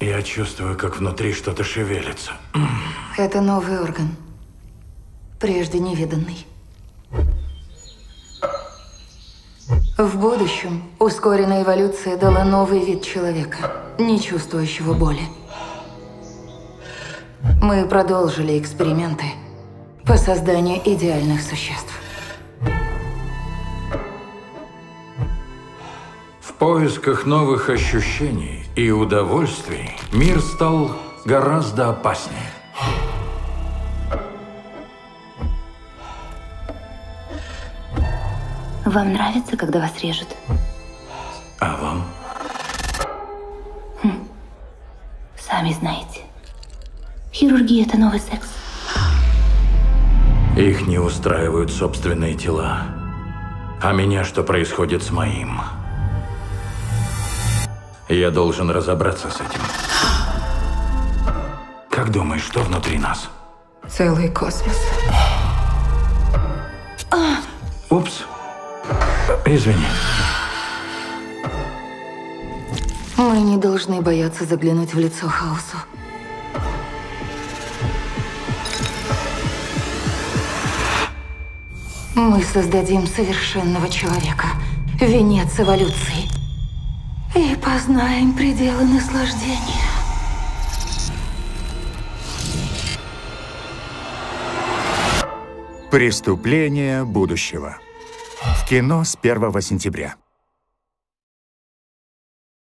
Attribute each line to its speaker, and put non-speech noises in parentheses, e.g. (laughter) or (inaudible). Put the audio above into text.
Speaker 1: Я чувствую, как внутри что-то шевелится. (clears throat)
Speaker 2: Это новый орган. Прежде невиданный. В будущем ускоренная эволюция дала новый вид человека, не чувствующего боли. Мы продолжили эксперименты по созданию идеальных существ.
Speaker 1: Поисках новых ощущений и удовольствий мир стал гораздо опаснее.
Speaker 3: Вам нравится, когда вас режут?
Speaker 1: А вам?
Speaker 3: Сами знаете. Хирургия – это новый секс.
Speaker 1: Их не устраивают собственные тела. А меня что происходит с моим? Я должен разобраться с этим. Как думаешь, что внутри нас?
Speaker 2: Целый космос.
Speaker 1: Упс. Извини.
Speaker 2: Мы не должны бояться заглянуть в лицо хаосу. Мы создадим совершенного человека, венец эволюции. И познаем пределы наслаждения.
Speaker 4: Преступление будущего. В кино с 1 сентября.